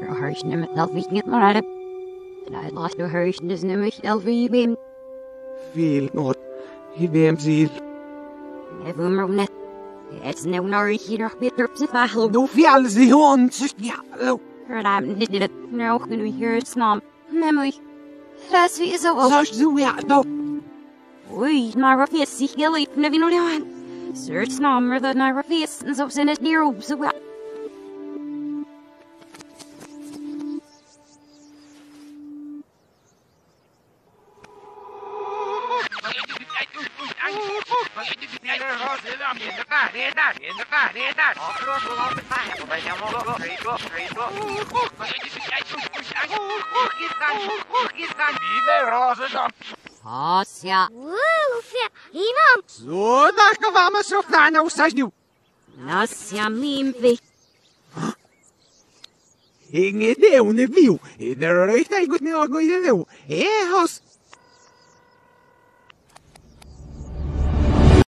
Your harsh nimmer selfish get more out of. And I lost harshness nimmer selfish beam. Feel not. He bam zeal. Never more net. It's no here bitter to follow. No fjall zi hon sust ja. Heard I'm did it. Now can we hear it snom. Memory. That's wie so well. Sust zu ja no. Ui, maar of is zich heel even naar wie aan. Search nummer dat naar of is en zo zijn het neer Фося. Уфе, имам. Зодах вам срокнана усажнил. Nós chamim vi. Ingen det hon viu, det röjtar inget med ögonen nu. Ehos,